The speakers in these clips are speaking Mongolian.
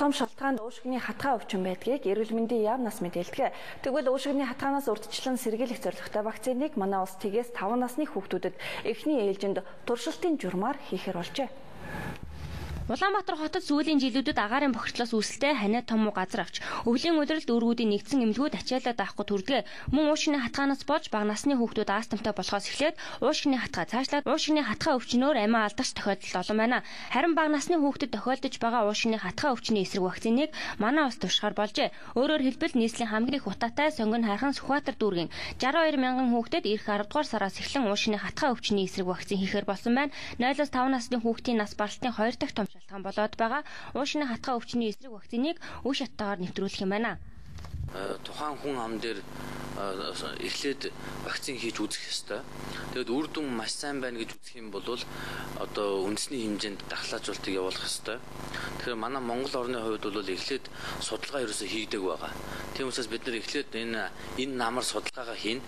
Том шалтгаанд уушгины хатгаа өвчин байдгийг эрүүл мэндийн яам нас мэдээлдэг. Тэгвэл уушгины хатгаанаас урдчлан сэргийлэх зорилготой вакциныг манай улс тгээс 5 насны хүүхдүүдэд эхний ээлжинд туршилтын журмаар хийхээр болжээ. Улаанбаатар хотод сүүлийн жилүүдэд агаарын бохирдлоос үүсэлтэй ханиад том газар авч өвлийн удирдалт үүргүүдийн нэгдсэн эмнэлгүүд ачаалаад авахгүй түрдгээ мөн уушгины хатгаанаас болж бага насны хүүхдүүд астамтай болохоос эхлээд уушгины хатгаа цаашлаад уушгины хатгаа өвчнөөр амиа алдах тохиолдол олон байна. Харин бага насны хүүхдэд тохиолдож байгаа уушгины хатгаа өвчний эсрэг вакциныг манай улс тушгаар болжээ. Өөрөөр хэлбэл нийслэлийн хамгийн их утаатай сонгон хайхан Сүхбаатар дүүргийн 62 мянган хүүхдэд эх 10 дугаар сараас эхлэн уушгины хатгаа өвчний эсрэг вакцин хийхээр болсон байна. 0-5 насны хүүхдийн нас баралтын 2 дахь том шалтгаан болоод байгаа уушны хатгаа өвчний эсрэг вакциныг үе шаттайгаар нэвтрүүлэх юм байна. Э, тухайн хүн ам дээр э, эхлээд вакцин хийж үзэх ёстой. Тэгэд үр дүн маш сайн байна гэж үзэх юм бол одоо үндэсний хэмжээнд дахлаажуултыг явуулах ёстой. Тэгэхээр манай Монгол орны хувьд бол эхлээд судалгаа ерөөсөө хийгдэг байгаа. Тийм учраас бид нэр эхлээд энэ энэ намар судалгаагаа хийн.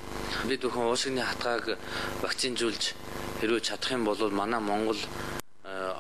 Бид бүхэн уушгины хатгааг вакцинжуулж хэрвээ чадах юм бол манай Монгол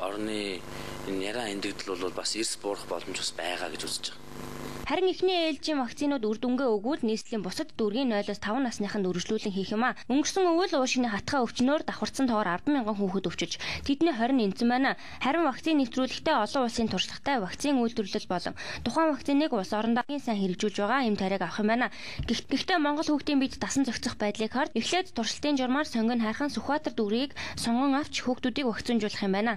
орны энэ яраа эндэгдэл бол бас эрс буурах боломж бас байгаа гэж үзэж байгаа. Харин эхний ээлжийн вакцинууд үр дүнгээ өгвөл нийслэлийн бусад дүүргийн 0-5 насныханд үргэлжлүүлэн хийх юм а. Өнгөрсөн өвөл уушины хатгаа өвчнөөр давхарцсан тоогоор 10 мянган хүүхэд өвчөж тэдний 20 энцэн байна. Харин вакцины нэвтрүүлэхдээ олон улсын туршлагатай вакцины үйлдвэрлэл болон тухайн вакциныг улс орондоо сайн хэрэгжүүлж байгаа юм тариаг авах юм байна. Гэхдээ Монгол хүүхдийн бид дасан зохицох байдлыг хард эхлээд туршилтын журмаар сонгон хайрхан Сүхбаатар дүүргийг сонгон авч хүүхдүүдийг вакцинжуулах юм байна.